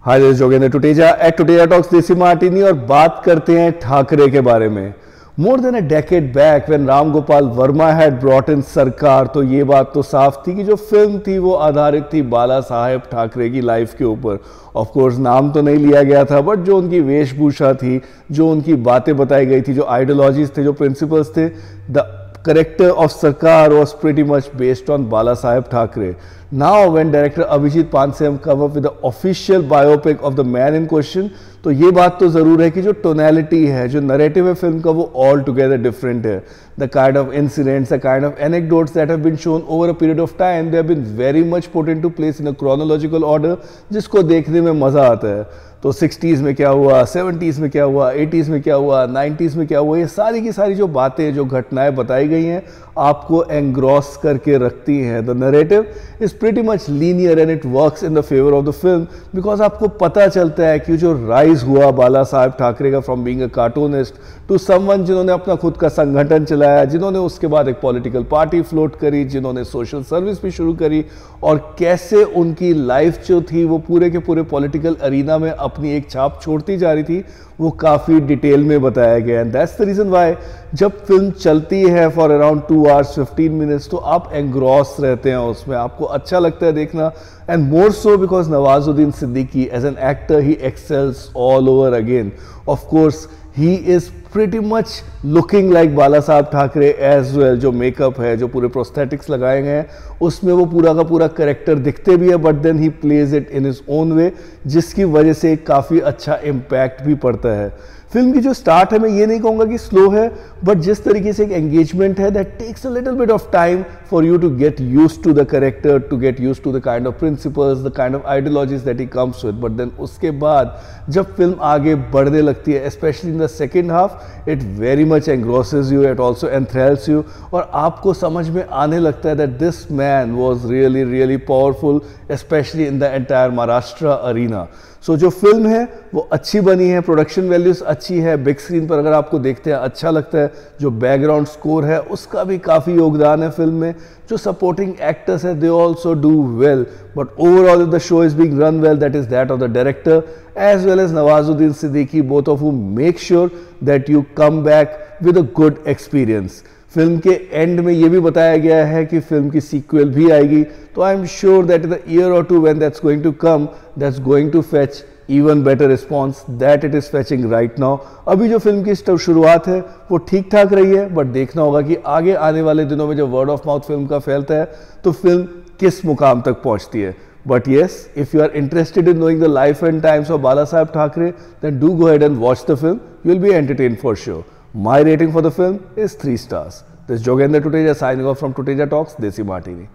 Hi this Jogendra Tuteja at Tuteja talks Desi martini, और बात करते हैं ठाकरे के बारे में। More than a decade back when Ram Gopal Varma had brought in Sarkar तो ये बात तो साफ़ थी कि जो फ़िल्म थी, वो आधारित थी बाला साहेब ठाकरे की लाइफ के ऊपर। ऑफ़ कोर्स नाम तो नहीं लिया गया था बट जो उनकी वेशभूषा थी, जो उनकी बातें बताई गई थी, जो आइडियोलॉजीज थे, जो प्रिंसिपल्स थे the character of Sarkar was pretty much based on Bala Saheb Thackeray now when director Abhijit Panse am come up with official biopic of the man in question तो ये बात तो ज़रूर है कि जो टोनैलिटी है, जो नरेटिव है फ़िल्म का, वो ऑल टुगेदर डिफरेंट है. The kind of incidents the kind of anecdotes that have been shown over a period of time they have been very much put to place in a chronological order जिसको देखने में मज़ा आता है. तो sixties में क्या हुआ सेवेंटीज़ में क्या हुआ, एटीज़ में क्या हुआ, नाइन्टीज़ में क्या हुआ, ये सारी की सारी जो बातें, जो घटनाएँ बताई गई हैं, आपको एंग्रॉस करके रखती हैं the narrative is pretty much linear and it works in the favour of the film because आपको पता चलता है कि जो राइज हुआ बाला साहब ठाकरे का from being a cartoonist to someone जिन्होंने अपना खुद का संगठन चलाया, जिन्होंने उसके बाद एक पॉलिटिकल पार्टी फ्लोट करी, जिन्होंने सोशल सर्विस भी शुरू करी और कैसे उनकी लाइफ जो थी वो पूरे के पूरे पॉलिटिकल अरीना में अपनी एक छाप छोड़ती जा रही थी, वो काफ़ी डिटेल में बताया गया and that's the reason why जब फ़िल्म चलती है for around two hours fifteen minutes तो आप एंग्रॉस रहते हैं उसमें। आपको अच्छा लगता है देखना and more so because Nawazuddin Siddiqui as an actor he excels all over again of course he is pretty much looking like Bala Saheb Thackeray as well जो मेकअप है, जो पूरे प्रोस्थेटिक्स लगाए गए हैं, उसमें वो पूरा का पूरा करेक्टर दिखते भी है but then he plays it in his own way जिसकी वजह से काफ़ी अच्छा इम्पैक्ट भी पड़ता है। फ़िल्म की जो स्टार्ट है, मैं ये नहीं कहूँगा कि स्लो है बट जिस तरीके से एक एंगेजमेंट है that takes a little bit of time for you to get used to the character to get used to the kind of principles the kind of ideologies that he comes with but then उसके बाद जब film आगे बढ़ने लगती है specially in the second half it very much engrosses you it also enthrals you और आपको समझ में आने लगता है that this man was really really powerful specially in the entire Maharashtra arena so जो फ़िल्म है, वो अच्छी बनी है प्रोडक्शन वैल्यूज़ अच्छी है बिग स्क्रीन पर अगर आपको देखते हैं अच्छा लगता है जो बैकग्राउंड स्कोर है, उसका भी काफ़ी योगदान है फ़िल्म में। जो सपोर्टिंग एक्टर्स है they also do well but overall the show is being run well that is that of the director as well as Nawazuddin Siddiqui both of who make sure that you come back with a good experience film के end में ये भी बताया गया है कि film की sequel भी आएगी। तो I am sure that in the year or two when that's going to come that's going to fetch even better response that it is fetching right now अभी जो फ़िल्म की शुरुआत है, वो ठीक ठाक रही है बट देखना होगा कि आगे आने वाले दिनों में जब वर्ड ऑफ़ माउथ फ़िल्म का फैलता है तो फ़िल्म किस मुकाम तक पहुँचती है। But yes if you are interested in knowing the life and times of Bala Saheb Thackeray then do go ahead and watch the film you will be entertain for sure my rating for the film is three stars this Jogendra Tuteja signing off from Tuteja Talks Desi Martini